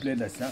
plaît de ça.